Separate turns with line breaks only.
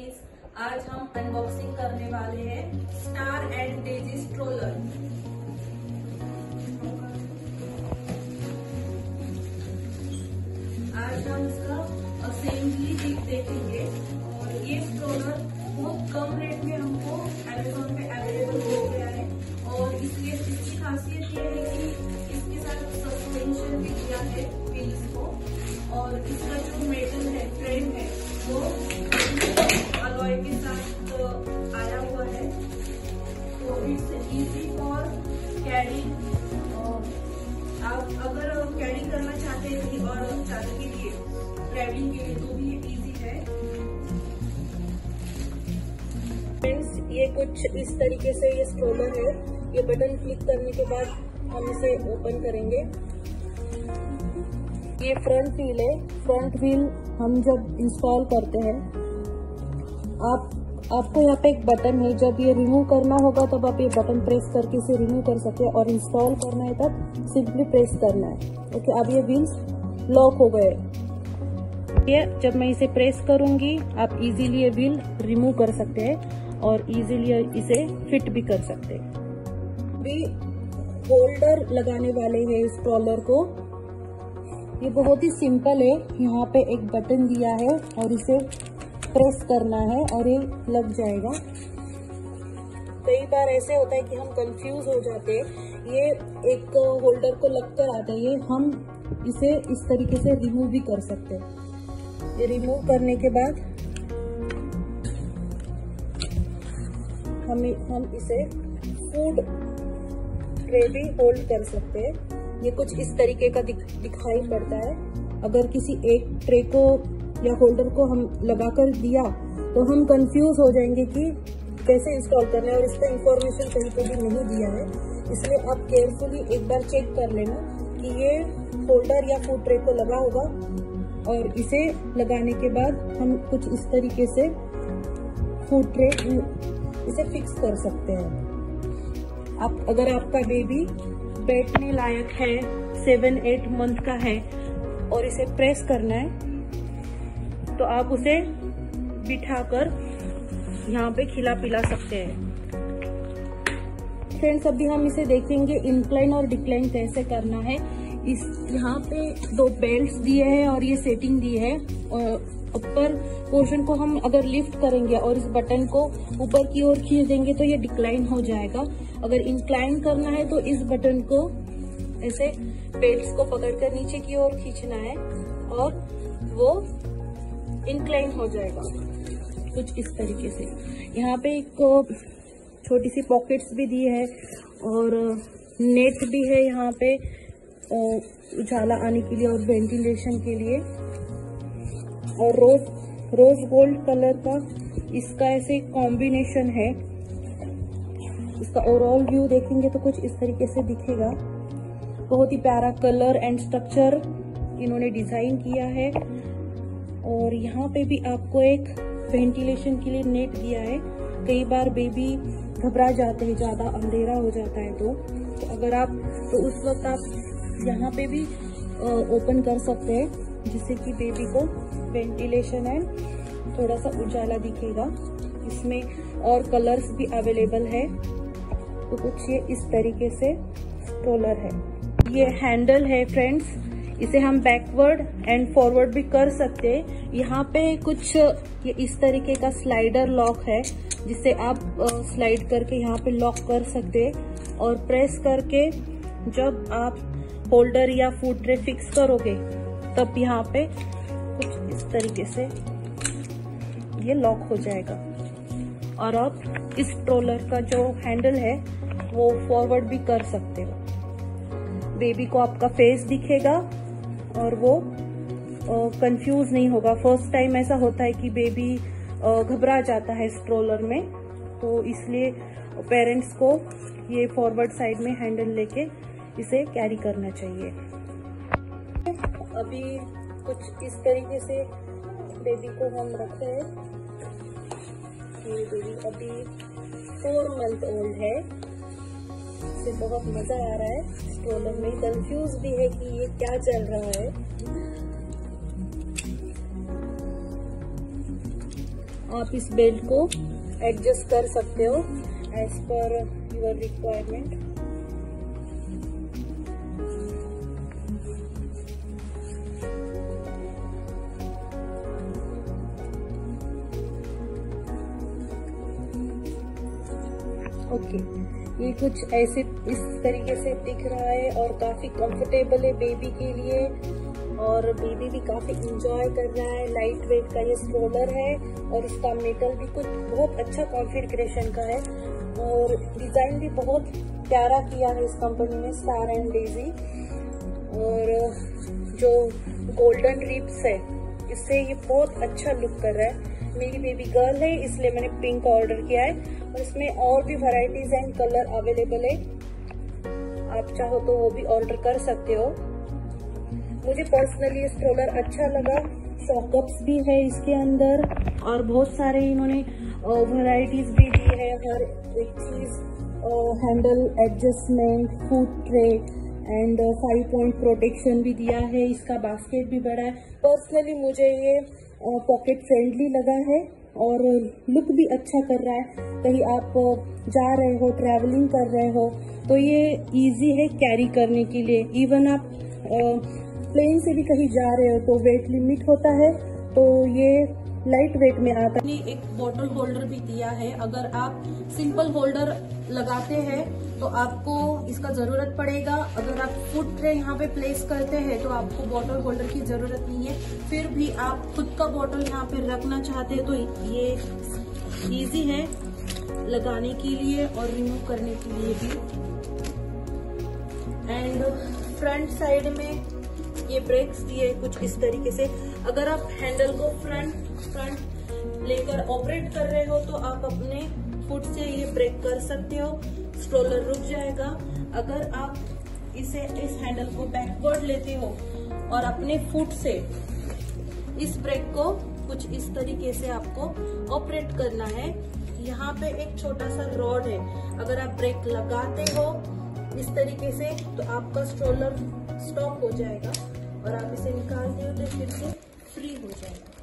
Guys आज हम unboxing करने वाले हैं Star and Daisy stroller friends ये कुछ इस तरीके से ये स्ट्रोलर है। ये बटन क्लिक करने के बाद हम इसे ओपन करेंगे। ये फ्रंट व्हील है। फ्रंट व्हील हम जब इंस्टॉल करते हैं, आप, आपको यहाँ पे एक बटन है। जब ये रिमूव करना होगा, तब आप ये बटन प्रेस करके इसे रिमूव कर सकते हैं और इंस्टॉल करना है तब सिंपली प्रेस करना है। ओके अब ये व्हील्स लॉक हो गए। ये जब मैं इसे प्रेस करूँगी, आप इजीली ये व्हील रिमूव कर सकते हैं। और इजीली इसे फिट भी कर सकते भी होल्डर लगाने वाले हैं इस ट्रॉलर को। ये बहुत ही सिंपल है। यहाँ पे एक बटन दिया है और इसे प्रेस करना है और ये लग जाएगा। कई बार ऐसे होता है कि हम कंफ्यूज हो जाते हैं। ये एक होल्डर को लगकर आता है। ये हम इसे इस तरीके से रिमूव भी कर सकते हैं। ये रिमूव करने के बाद हम हम इसे फ़ूड ट्रे भी होल्ड कर सकते हैं। ये कुछ इस तरीके का दिख, दिखाई पड़ता है। अगर किसी एक ट्रे को या होल्डर को हम लगाकर दिया तो हम कंफ्यूज हो जाएँगे कि कैसे इंस्टॉल करना है और इसका इंफॉर्मेशन कहीं पे भी नहीं दिया है। इसलिए आप केयरफुली एक बार चेक कर लेना कि ये होल्डर या फ़ूड ट्रे को लगा होगा और इसे लगाने के बाद हम कुछ इस तरीके से फ़ूड ट्रे इसे फिक्स कर सकते हैं। आप, अगर आपका बेबी बैठने लायक है सेवन एट मंथ का है और इसे प्रेस करना है तो आप उसे बिठाकर यहाँ पे खिला पिला सकते हैं। फ्रेंड्स अभी हम इसे देखेंगे इंक्लाइन और डिक्लाइन कैसे करना है। इस, यहाँ पे दो बेल्ट दिए हैं और ये सेटिंग दी है। और ऊपर पोर्शन को हम अगर लिफ्ट करेंगे और इस बटन को ऊपर की ओर खींच देंगे तो ये डिक्लाइन हो जाएगा। अगर इंक्लाइन करना है तो इस बटन को ऐसे बेल्ट को पकड़कर नीचे की ओर खींचना है और वो इंक्लाइन हो जाएगा। कुछ इस तरीके से। यहाँ पे एक, छोटी सी पॉकेट्स भी दी है और नेट भी है यहाँ पे। उजाला आने के लिए और वेंटिलेशन के लिए। और रोज रोज गोल्ड कलर का इसका ऐसे कॉम्बिनेशन है। इसका ओवरऑल व्यू देखेंगे तो कुछ इस तरीके से दिखेगा। बहुत ही प्यारा कलर एंड स्ट्रक्चर इन्होंने डिज़ाइन किया है। और यहाँ पे भी आपको एक वेंटिलेशन के लिए नेट दिया है। कई बार बेबी घबरा जाते हैं ज़्यादा अंधेरा हो जाता है तो, तो अगर आप तो उस वक्त आप यहाँ पे भी ओपन कर सकते हैं, जिससे कि बेबी को वेंटिलेशन एंड थोड़ा सा उजाला दिखेगा। इसमें और कलर्स भी अवेलेबल है। तो कुछ ये इस तरीके से स्ट्रोलर है। ये हैंडल है फ्रेंड्स इसे हम बैकवर्ड एंड फॉरवर्ड भी कर सकते हैं। यहाँ पे कुछ, ये इस तरीके का स्लाइडर लॉक है, जिसे आप स्लाइड करके यहाँ पे लॉक कर सकते हैं। और प्रेस करके जब आप होल्डर या फ़ूड ट्रे फिक्स करोगे, तब यहाँ पे कुछ इस तरीके से ये लॉक हो जाएगा। और आप इस ट्रोलर का जो हैंडल है, वो फॉरवर्ड भी कर सकते हो। बेबी को आपका फेस दिखेगा और वो कंफ्यूज नहीं होगा। फ़र्स्ट टाइम ऐसा होता है कि बेबी घबरा जाता है स्ट्रोलर में तो इसलिए पेरेंट्स को ये फॉरवर्ड साइड में हैंडल लेके इसे कैरी करना चाहिए। अभी कुछ इस तरीके से बेबी को हम रखते हैं ये बेबी अभी फोर मंथ ओल्ड है। इसे बहुत मज़ा आ रहा है। स्ट्रोलर में कंफ्यूज भी है कि ये क्या चल रहा है। आप इस बेल्ट को एडजस्ट कर सकते हो as per your requirement okay ये कुछ ऐसे इस तरीके से दिख रहा है और काफ़ी कंफर्टेबल है बेबी के लिए और बेबी भी काफ़ी इंजॉय कर रहा है लाइट वेट का ये स्ट्रोलर है और इसका मेटल भी कुछ बहुत अच्छा कॉन्फ़िगरेशन का है। और डिज़ाइन भी बहुत प्यारा किया है इस कंपनी ने स्टार एंड डेजी और जो गोल्डन रिप्स है, इससे ये बहुत अच्छा लुक कर रहा है। मेरी बेबी गर्ल है, इसलिए मैंने पिंक ऑर्डर किया है। और इसमें और भी वैरायटीज एंड कलर अवेलेबल है। आप चाहो तो वो भी ऑर्डर कर सकते हो। मुझे पर्सनली स्ट्रोलर अच्छा लगा। शॉकअप्स भी है इसके अंदर। और बहुत सारे इन्होंने वैरायटीज भी है हर एक चीज़ handle adjustment food tray and five point protection भी दिया है, इसका बास्केट भी बड़ा है। पर्सनली मुझे ये पॉकेट फ्रेंडली लगा है और लुक भी अच्छा कर रहा है। कहीं आप जा रहे हो ट्रैवलिंग कर रहे हो तो ये इजी है कैरी करने के लिए। इवन आप प्लेन से भी कहीं जा रहे हो तो वेट लिमिट होता है तो ये लाइट वेट में आता है। एक बॉटल होल्डर भी दिया है। अगर आप सिंपल होल्डर लगाते हैं तो आपको इसका ज़रूरत पड़ेगा। अगर आप फ़ूड ट्रे यहाँ पे प्लेस करते हैं तो आपको बॉटल होल्डर की ज़रूरत नहीं है। फिर भी आप खुद का बॉटल यहाँ पे रखना चाहते हैं तो ये इजी है लगाने के लिए और रिमूव करने के लिए भी। एंड फ्रंट साइड में ये ब्रेक्स दिए कुछ इस तरीके से। अगर आप हैंडल को फ्रंट फ्रंट लेकर ऑपरेट कर रहे हो तो आप अपने फुट से ये ब्रेक कर सकते हो। स्ट्रोलर रुक जाएगा। अगर आप इसे इस हैंडल को बैकवर्ड लेते हो और अपने फुट से इस ब्रेक को कुछ इस तरीके से आपको ऑपरेट करना है, यहाँ पे एक छोटा सा रॉड है। अगर आप ब्रेक लगाते हो इस तरीके से तो आपका स्ट्रोलर स्टॉप हो जाएगा और आप इसे निकालते हो तो फिर से फ्री हो जाएगा।